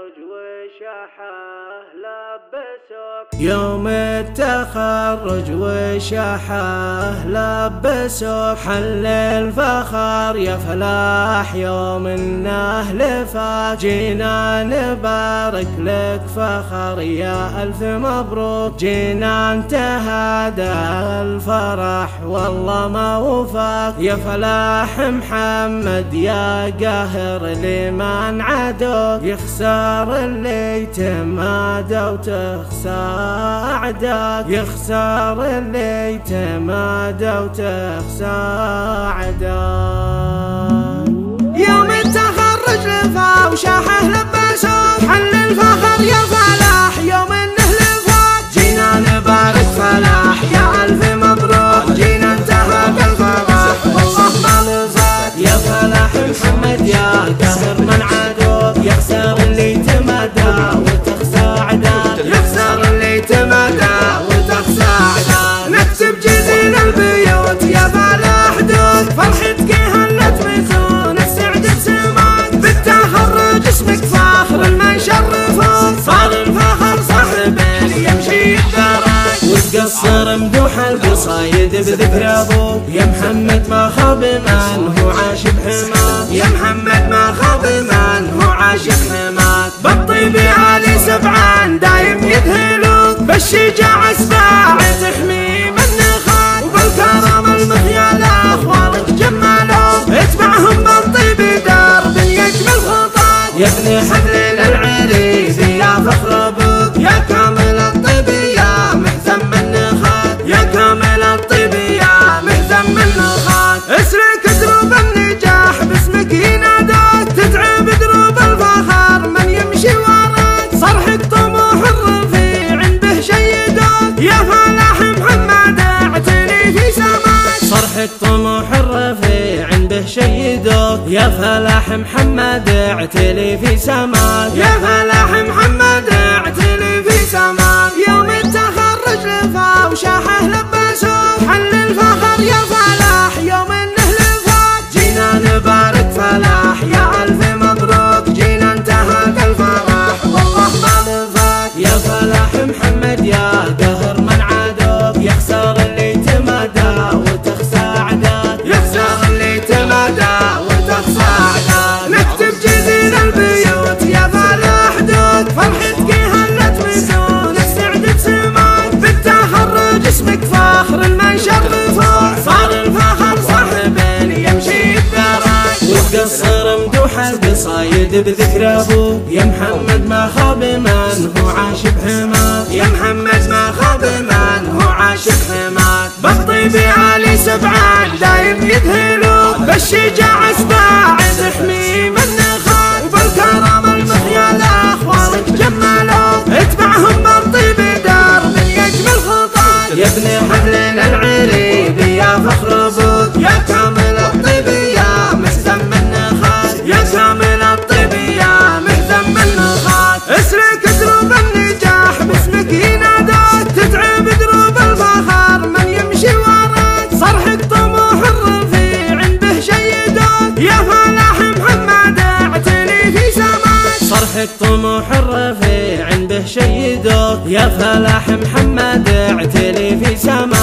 التخرج وشاحه لبسوك يوم التخرج وشاحه لبسوك حل الفخر يا فلاح يوم انه لفاك جينا نبارك لك فخر يا ألف مبروك. جينا انتهى الفرح والله ما وفاك يا فلاح محمد يا قاهر لمن عدوك. يخسر اللي تمادى وتخسى عداك يخسر اللي تمادى وتخسى عداك يوم التخرج لفا وشاحه لبسوك حل الفخر وتقصر مدوح القصايد بذكر أبوك يا محمد ما خاب من هو عاش بحماك. يا محمد ما خاب من هو عاش بحماك. بالطيب عالي سبعان دايم يذهلوك. بالشجاعة سباع سماك صرحك طموح الرفيع به شيدوك يا فلاح محمد اعتلي في سماك. يا فلاح محمد اعتني في سماك. يوم التخرج لفا وشاحه لبسوك القصايد بذكر أبوك يا محمد ما خاب من هو عاش بحماك يا محمد ما خاب من هو عاش بحماك بالطيب عالي سبعان دايم يذهلوك بالشجاعة سباع تحمي من نخاك وبالكرم المخيال أخوالك جمالوك اتبعهم بالطيب درب يجمل خطاك يا ابن حبل يا فلاح محمد اعتني في سماك. صرحك طموح الرفيع به شيدوك يا فلاح محمد اعتلي في سماك